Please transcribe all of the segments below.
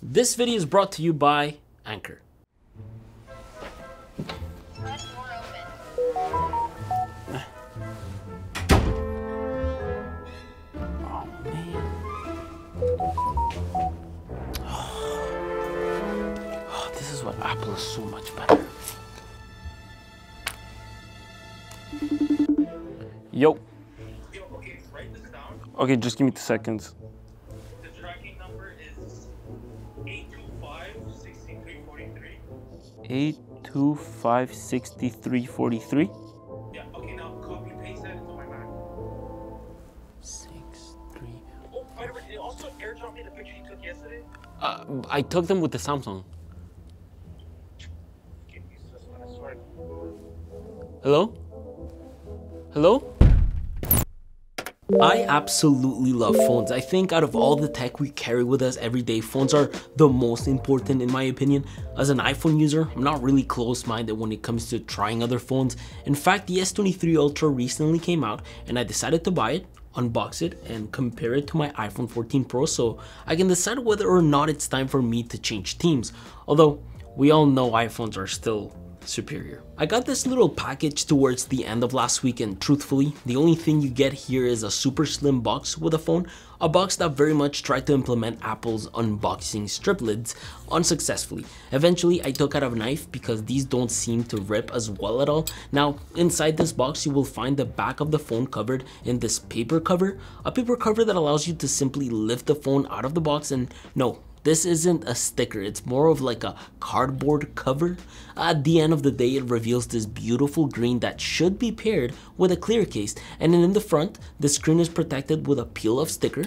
This video is brought to you by Anker. Front door open. Oh man. Oh, this is what Apple is so much better. Yo. Yo, okay, write this down. Okay, just give me two seconds. 8256343. Yeah, okay, now copy paste that into my Mac. 63. Oh, by the way, it also airdrop me the picture you took yesterday. Uh, I took them with the Samsung. Okay, useless, man, I swear. Hello? Hello? I absolutely love phones. I think out of all the tech we carry with us every day, phones are the most important in my opinion. As an iPhone user, I'm not really close-minded when it comes to trying other phones. In fact, the S23 Ultra recently came out and I decided to buy it, unbox it, and compare it to my iPhone 14 Pro so I can decide whether or not it's time for me to change teams. Although, we all know iPhones are still superior. I got this little package towards the end of last week and truthfully, the only thing you get here is a super slim box with a phone, a box that very much tried to implement Apple's unboxing strip lids unsuccessfully. Eventually, I took out a knife because these don't seem to rip as well at all. Now, inside this box, you will find the back of the phone covered in this paper cover, a paper cover that allows you to simply lift the phone out of the box and no, this isn't a sticker, it's more of like a cardboard cover. At the end of the day, it reveals this beautiful green that should be paired with a clear case. And then in the front, the screen is protected with a peel off sticker.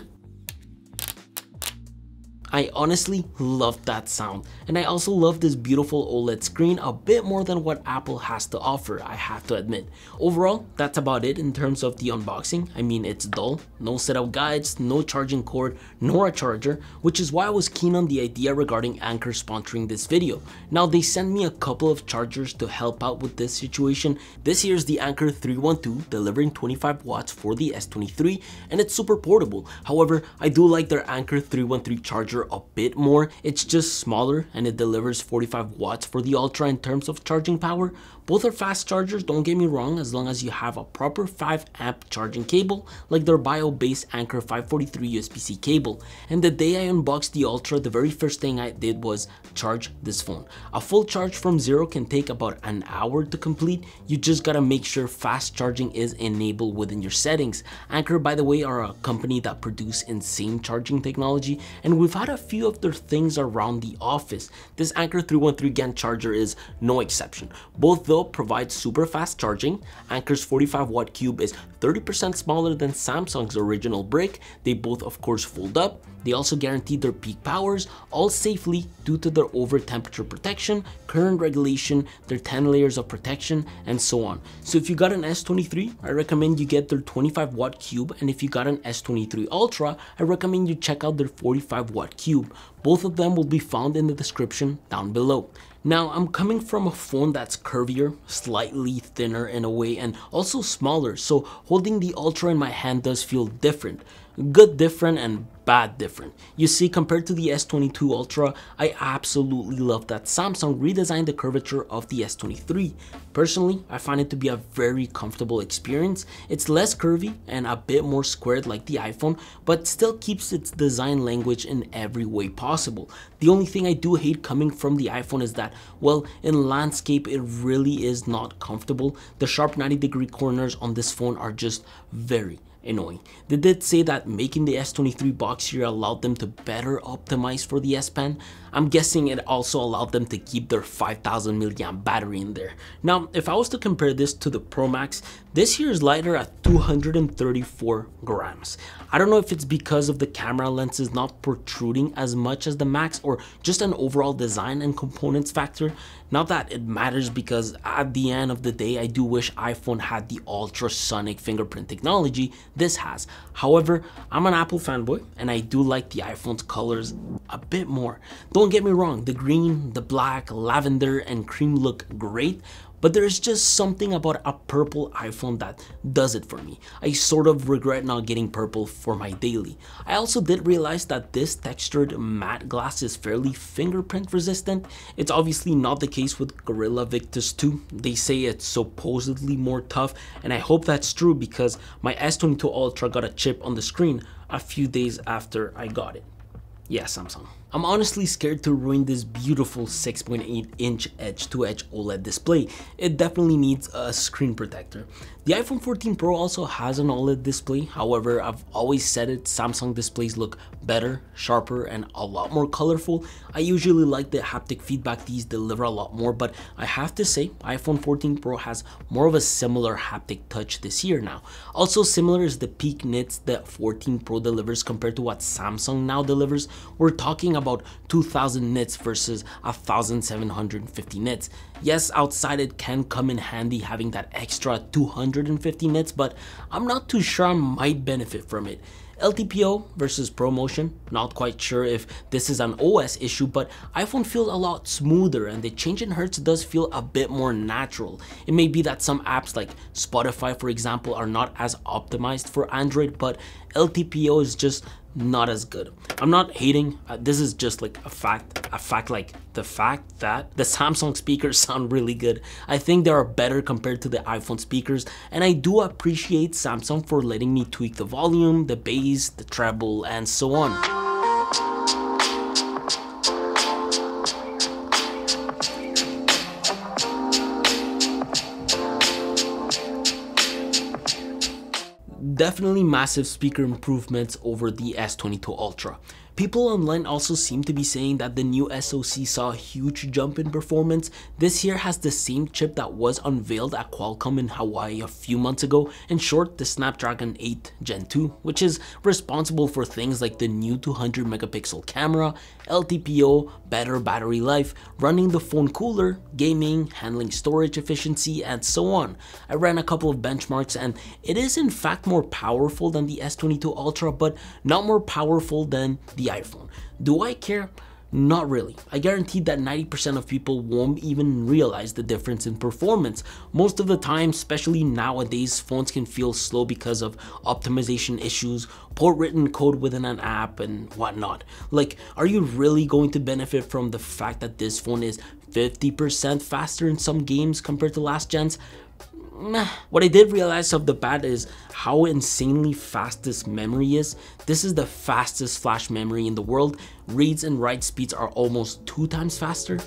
I honestly love that sound and I also love this beautiful OLED screen a bit more than what Apple has to offer I have to admit. Overall that's about it in terms of the unboxing. I mean it's dull, no setup guides, no charging cord, nor a charger which is why I was keen on the idea regarding Anker sponsoring this video. Now they sent me a couple of chargers to help out with this situation. This here is the Anker 312 delivering 25 watts for the S23 and it's super portable. However I do like their Anker 313 charger a bit more. It's just smaller and it delivers 45 watts for the Ultra in terms of charging power. Both are fast chargers, don't get me wrong, as long as you have a proper 5 amp charging cable like their bio-based Anker 543 USB-C cable. And the day I unboxed the Ultra, the very first thing I did was charge this phone. A full charge from zero can take about an hour to complete. You just gotta make sure fast charging is enabled within your settings. Anker, by the way, are a company that produce insane charging technology and we've had a few of their things around the office. This Anker 313 GaN charger is no exception. Both though provide super fast charging. Anker's 45 watt cube is 30% smaller than Samsung's original brick. They both of course fold up. They also guarantee their peak powers, all safely due to their over temperature protection, current regulation, their 10 layers of protection, and so on. So if you got an S23, I recommend you get their 25 watt cube, and if you got an S23 Ultra, I recommend you check out their 45 watt cube. Both of them will be found in the description down below. Now, I'm coming from a phone that's curvier, slightly thinner in a way, and also smaller, so holding the Ultra in my hand does feel different. Good different and bad different. You see, compared to the S22 Ultra, I absolutely love that Samsung redesigned the curvature of the S23. Personally, I find it to be a very comfortable experience. It's less curvy and a bit more squared like the iPhone, but still keeps its design language in every way possible. The only thing I do hate coming from the iPhone is that, well, in landscape, it really is not comfortable. The sharp 90 degree corners on this phone are just very, annoying. They did say that making the S23 boxier allowed them to better optimize for the S Pen. I'm guessing it also allowed them to keep their 5000 milliamp battery in there. Now, if I was to compare this to the Pro Max, this here is lighter at 234 grams. I don't know if it's because of the camera lenses not protruding as much as the Max or just an overall design and components factor. Not that it matters because at the end of the day, I do wish iPhone had the ultrasonic fingerprint technology this has. However, I'm an Apple fanboy and I do like the iPhone's colors a bit more. Don't get me wrong, the green, the black, lavender, and cream look great, but there's just something about a purple iPhone that does it for me. I sort of regret not getting purple for my daily. I also did realize that this textured matte glass is fairly fingerprint resistant. It's obviously not the case with Gorilla Victus 2. They say it's supposedly more tough and I hope that's true because my S22 Ultra got a chip on the screen a few days after I got it. Yeah, Samsung. I'm honestly scared to ruin this beautiful 6.8 inch edge to edge OLED display. It definitely needs a screen protector. The iPhone 14 Pro also has an OLED display. However, I've always said it, Samsung displays look better, sharper, and a lot more colorful. I usually like the haptic feedback these deliver a lot more, but I have to say iPhone 14 Pro has more of a similar haptic touch this year now. Also similar is the peak nits that 14 Pro delivers compared to what Samsung now delivers. We're talking about 2000 nits versus 1750 nits. Yes, outside it can come in handy having that extra 250 nits, but I'm not too sure I might benefit from it. LTPO versus ProMotion, not quite sure if this is an OS issue, but iPhone feels a lot smoother and the change in hertz does feel a bit more natural. It may be that some apps like Spotify for example are not as optimized for Android, but LTPO is just not as good. I'm not hating, uh, this is just like a fact, a fact like the fact that the Samsung speakers sound really good. I think they are better compared to the iPhone speakers and I do appreciate Samsung for letting me tweak the volume, the bass, the treble and so on. Definitely massive speaker improvements over the S22 Ultra. People online also seem to be saying that the new SoC saw a huge jump in performance. This here has the same chip that was unveiled at Qualcomm in Hawaii a few months ago. In short, the Snapdragon 8 Gen 2, which is responsible for things like the new 200 megapixel camera, LTPO, better battery life, running the phone cooler, gaming, handling storage efficiency, and so on. I ran a couple of benchmarks and it is in fact more powerful than the S22 Ultra, but not more powerful than the iPhone. Do I care? Not really. I guarantee that 90% of people won't even realize the difference in performance. Most of the time, especially nowadays, phones can feel slow because of optimization issues, poor written code within an app, and whatnot. Like, are you really going to benefit from the fact that this phone is 50% faster in some games compared to last gens? What I did realize of the bat is how insanely fast this memory is. This is the fastest flash memory in the world. Reads and write speeds are almost two times faster.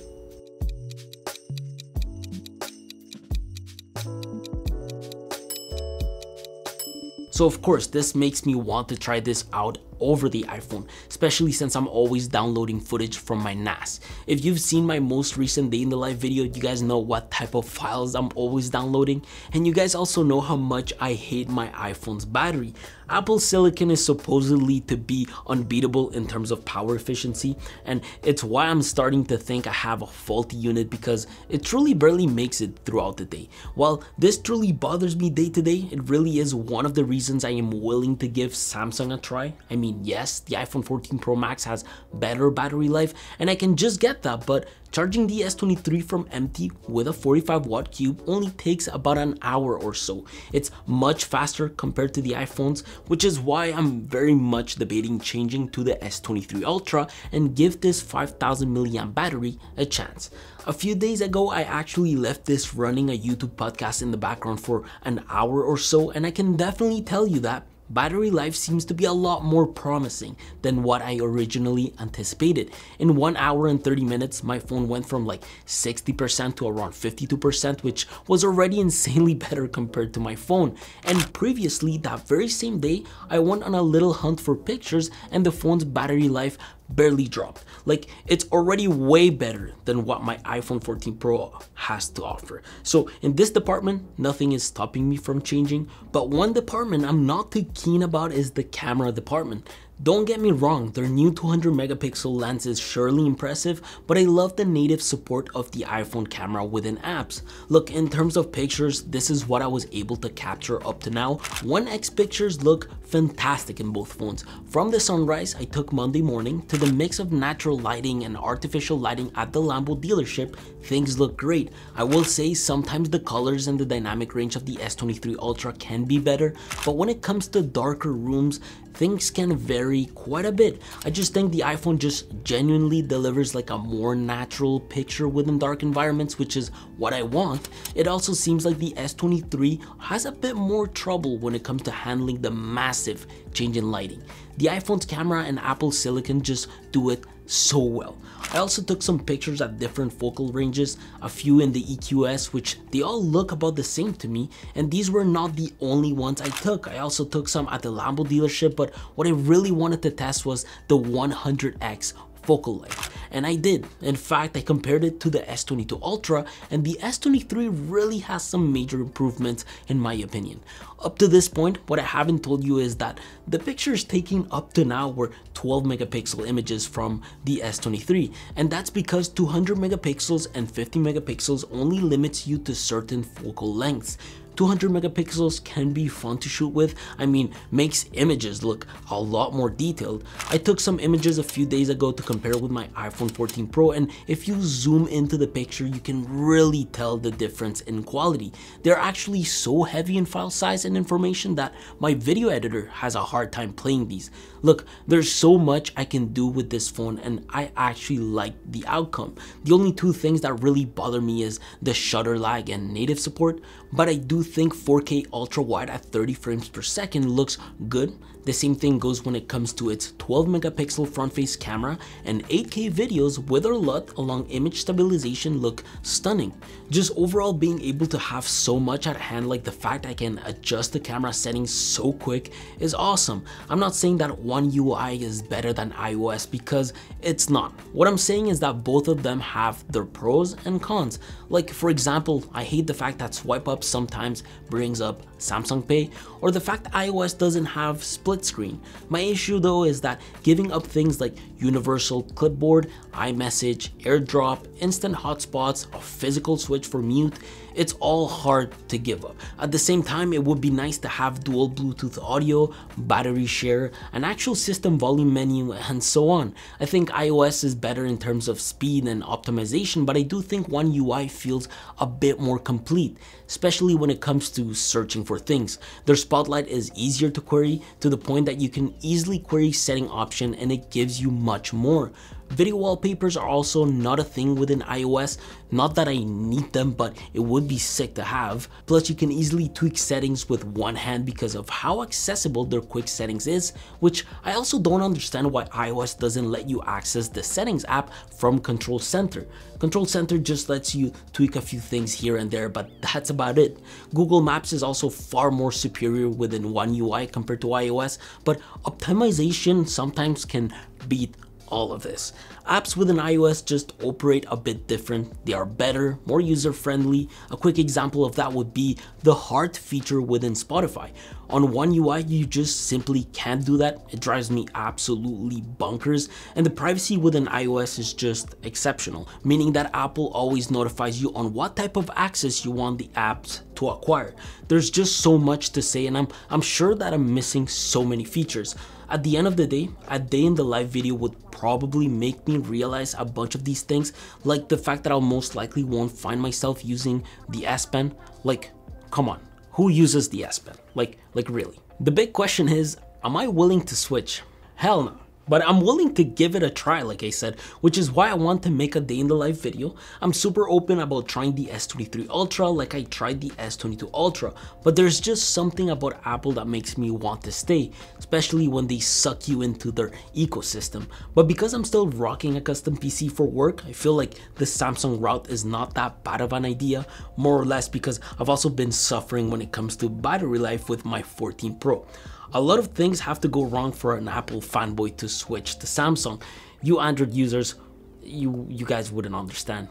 So of course, this makes me want to try this out over the iPhone, especially since I'm always downloading footage from my NAS. If you've seen my most recent day in the life video, you guys know what type of files I'm always downloading. And you guys also know how much I hate my iPhone's battery. Apple Silicon is supposedly to be unbeatable in terms of power efficiency, and it's why I'm starting to think I have a faulty unit because it truly barely makes it throughout the day. While this truly bothers me day to day, it really is one of the reasons I am willing to give Samsung a try. I mean, yes, the iPhone 14 Pro Max has better battery life, and I can just get that, but Charging the S23 from empty with a 45 watt cube only takes about an hour or so. It's much faster compared to the iPhones, which is why I'm very much debating changing to the S23 Ultra and give this 5000 mAh battery a chance. A few days ago, I actually left this running a YouTube podcast in the background for an hour or so, and I can definitely tell you that battery life seems to be a lot more promising than what I originally anticipated. In 1 hour and 30 minutes, my phone went from like 60% to around 52%, which was already insanely better compared to my phone. And previously, that very same day, I went on a little hunt for pictures and the phone's battery life barely dropped. Like it's already way better than what my iPhone 14 Pro has to offer. So in this department, nothing is stopping me from changing. But one department I'm not too keen about is the camera department. Don't get me wrong, their new 200 megapixel lens is surely impressive, but I love the native support of the iPhone camera within apps. Look, in terms of pictures, this is what I was able to capture up to now. 1x pictures look fantastic in both phones. From the sunrise I took Monday morning to the mix of natural lighting and artificial lighting at the Lambo dealership, things look great. I will say sometimes the colors and the dynamic range of the S23 Ultra can be better, but when it comes to darker rooms, things can vary quite a bit. I just think the iPhone just genuinely delivers like a more natural picture within dark environments, which is what I want. It also seems like the S23 has a bit more trouble when it comes to handling the massive change in lighting. The iPhone's camera and Apple Silicon just do it so well. I also took some pictures at different focal ranges, a few in the EQS which they all look about the same to me and these were not the only ones I took. I also took some at the Lambo dealership but what I really wanted to test was the 100x focal length and I did. In fact, I compared it to the S22 Ultra and the S23 really has some major improvements in my opinion. Up to this point, what I haven't told you is that the pictures taken up to now were 12 megapixel images from the S23 and that's because 200 megapixels and 50 megapixels only limits you to certain focal lengths. 200 megapixels can be fun to shoot with. I mean, makes images look a lot more detailed. I took some images a few days ago to compare with my iPhone 14 Pro and if you zoom into the picture, you can really tell the difference in quality. They're actually so heavy in file size and information that my video editor has a hard time playing these. Look, there's so much I can do with this phone and I actually like the outcome. The only two things that really bother me is the shutter lag and native support, but I do think 4K ultra wide at 30 frames per second looks good. The same thing goes when it comes to its 12 megapixel front face camera and 8K videos with or LUT along image stabilization look stunning. Just overall being able to have so much at hand like the fact I can adjust the camera settings so quick is awesome. I'm not saying that One UI is better than iOS because it's not. What I'm saying is that both of them have their pros and cons. Like for example, I hate the fact that swipe up sometimes brings up Samsung Pay or the fact iOS doesn't have split screen. My issue though is that giving up things like universal clipboard, iMessage, AirDrop, instant hotspots, a physical switch for mute, it's all hard to give up. At the same time, it would be nice to have dual Bluetooth audio, battery share, an actual system volume menu, and so on. I think iOS is better in terms of speed and optimization, but I do think One UI feels a bit more complete, especially when it comes to searching for things. Their spotlight is easier to query to the point that you can easily query setting option and it gives you much more. Video wallpapers are also not a thing within iOS, not that I need them but it would be sick to have. Plus you can easily tweak settings with one hand because of how accessible their quick settings is, which I also don't understand why iOS doesn't let you access the settings app from Control Center. Control Center just lets you tweak a few things here and there but that's about it. Google Maps is also far more superior within One UI compared to iOS but optimization sometimes can beat all of this. Apps within iOS just operate a bit different. They are better, more user friendly. A quick example of that would be the heart feature within Spotify. On One UI, you just simply can't do that. It drives me absolutely bonkers. And the privacy within iOS is just exceptional, meaning that Apple always notifies you on what type of access you want the apps to acquire. There's just so much to say and I'm, I'm sure that I'm missing so many features. At the end of the day, a day in the life video would probably make me realize a bunch of these things, like the fact that I'll most likely won't find myself using the S Pen. Like, come on, who uses the S Pen? Like, like really? The big question is, am I willing to switch? Hell no. But I'm willing to give it a try like I said, which is why I want to make a day in the life video. I'm super open about trying the S23 Ultra like I tried the S22 Ultra, but there's just something about Apple that makes me want to stay, especially when they suck you into their ecosystem. But because I'm still rocking a custom PC for work, I feel like the Samsung route is not that bad of an idea, more or less because I've also been suffering when it comes to battery life with my 14 Pro. A lot of things have to go wrong for an Apple fanboy to switch to Samsung. You Android users, you, you guys wouldn't understand.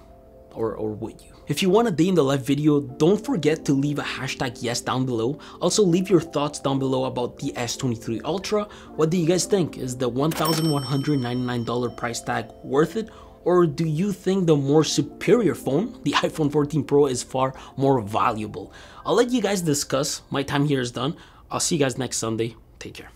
Or, or would you? If you want a day in the life video, don't forget to leave a hashtag yes down below. Also leave your thoughts down below about the S23 Ultra. What do you guys think? Is the $1,199 price tag worth it? Or do you think the more superior phone, the iPhone 14 Pro is far more valuable? I'll let you guys discuss. My time here is done. I'll see you guys next Sunday. Take care.